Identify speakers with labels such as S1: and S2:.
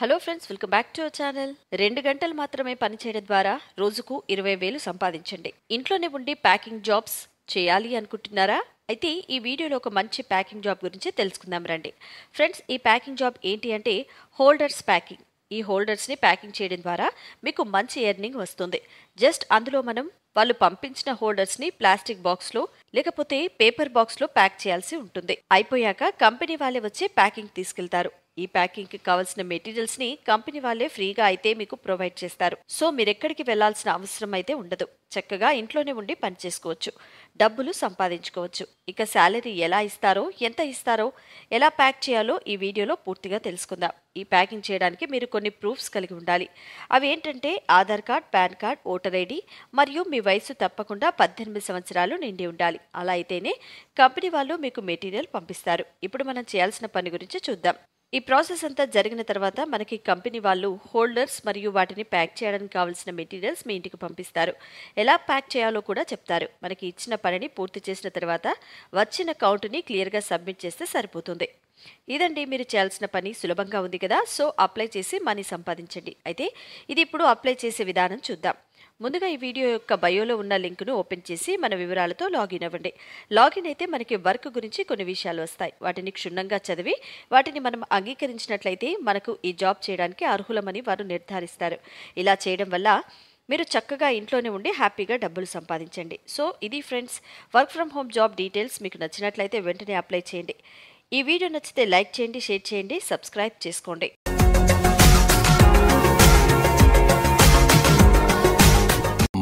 S1: Hello friends welcome back to our channel రెండు గంటలు మాత్రమే పనిచేయడం ద్వారా రోజుకు ఇరవై వేలు సంపాదించండి. ఇంట్లోనే ఉండి ప్యాకింగ్ జాబ్స్ చేయాలి అనుకుంటున్నారా? అయితే ఈ వీడియోలో ఒక మంచి ప్యాకింగ్ జాబ్ గురించి తెలుసుకుందాం రండి. ఫ్రెండ్స్ ఈ ప్యాకింగ్ జాబ్ ఏంటి అంటే హోల్డర్స్ ప్యాకింగ్ ఈ హోల్డర్స్ని ప్యాకింగ్ చేయడం ద్వారా మీకు మంచి ఎర్నింగ్ వస్తుంది. జస్ట్ అందులో మనం వాళ్ళు పంపించిన హోల్డర్స్ని ప్లాస్టిక్ బాక్స్లో లేకపోతే పేపర్ బాక్స్లో ప్యాక్ చేయాల్సి ఉంటుంది. అయిపోయాక కంపెనీ వాళ్ళే వచ్చి ప్యాకింగ్ తీసుకెళ్తారు. ఈ ప్యాకింగ్కి కావాల్సిన మెటీరియల్స్ని కంపెనీ వాళ్ళే ఫ్రీగా అయితే మీకు ప్రొవైడ్ చేస్తారు. సో మీరు ఎక్కడికి వెళ్ళాల్సిన అవసరం అయితే ఉండదు. చక్కగా ఇంట్లోనే ఉండి పని చేసుకోవచ్చు. డబ్బులు సంపాదించుకోవచ్చు. ఇక శాలరీ ఎలా ఇస్తారో ఎంత ఇస్తారో ఎలా ప్యాక్ చేయాలో ఈ వీడియోలో పూర్తిగా తెలుసుకుందాం. ఈ ప్యాకింగ్ చేయడానికి మీరు కొన్ని ప్రూఫ్స్ కలిగి ఉండాలి. అవి ఏంటంటే Aadhaar card PAN card voter ID మరియు మీ వయసు తప్పకుండా పద్దెనిమిది సంవత్సరాలు నిండి ఉండాలి. అలా అయితేనే కంపెనీ వాళ్ళు మీకు మెటీరియల్ పంపిస్తారు. ఇప్పుడు మనం చేయాల్సిన పని గురించి చూద్దాం. ఈ ప్రాసెస్ అంతా జరిగిన తర్వాత మనకి కంపెనీ వాళ్ళు హోల్డర్స్ మరియు వాటిని ప్యాక్ చేయడానికి కావాల్సిన మెటీరియల్స్ మీ ఇంటికి పంపిస్తారు. ఎలా ప్యాక్ చేయాలో కూడా చెప్తారు. మనకి ఇచ్చిన పనిని పూర్తి చేసిన తర్వాత వచ్చిన కౌంట్ని క్లియర్గా సబ్మిట్ చేస్తే సరిపోతుంది. ఇదండి మీరు చేయాల్సిన పని సులభంగా ఉంది కదా. సో అప్లై చేసి మనీ సంపాదించండి. అయితే ఇది ఇప్పుడు అప్లై చేసే విధానం చూద్దాం. ముందుగా ఈ వీడియో యొక్క బయోలో ఉన్న లింకును ఓపెన్ చేసి మన వివరాలతో లాగిన్ అవ్వండి. లాగిన్ అయితే మనకి వర్క్ గురించి కొన్ని విషయాలు వస్తాయి. వాటిని క్షుణ్ణంగా చదివి వాటిని మనం అంగీకరించినట్లయితే మనకు ఈ జాబ్ చేయడానికి అర్హులమని వారు నిర్ధారిస్తారు. ఇలా చేయడం వల్ల మీరు చక్కగా ఇంట్లోనే ఉండి హ్యాపీగా డబ్బులు సంపాదించండి. సో ఇది friends work from home job details మీకు నచ్చినట్లయితే వెంటనే అప్లై చేయండి. ఈ వీడియో నచ్చితే లైక్ చేయండి షేర్ చేయండి సబ్స్క్రైబ్ చేసుకోండి.